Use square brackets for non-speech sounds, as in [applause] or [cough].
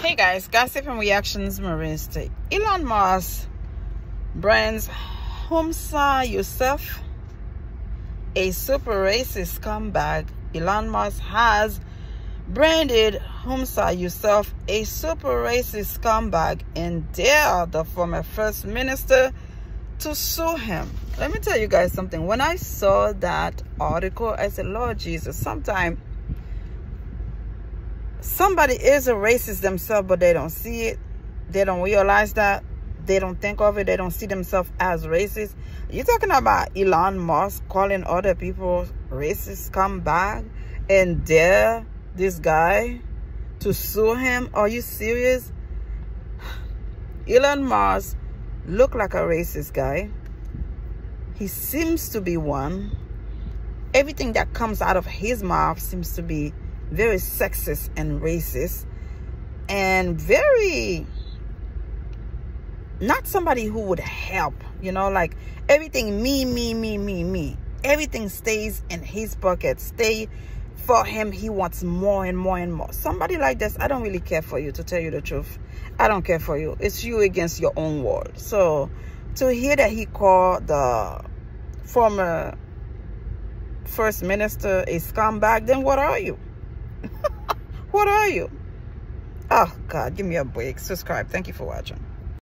Hey guys, gossip and reactions Marines to Elon Musk brands Humza Yousaf a super racist scumbag. Elon Musk has branded Humza Yousaf a super racist scumbag and dare the former first minister to sue him. Let me tell you guys something. When I saw that article, I said, Lord Jesus, sometime somebody is a racist themselves, but they don't see it. They don't realize that. They don't think of it. They don't see themselves as racist. You're talking about Elon Musk calling other people racist come back, and dare this guy to sue him? Are you serious? [sighs] Elon Musk look like a racist guy. He seems to be one. Everything that comes out of his mouth seems to be very sexist and racist and very not somebody who would help you know like everything me me me me me. Everything stays in his pocket. Stay for him. He wants more and more and more. Somebody like this i don't really care for you to tell you the truth. I don't care for you. It's you against your own world. So to hear that he called the former first minister a scumbag then what are you [laughs] what are you? Oh, God, give me a break. Subscribe. Thank you for watching.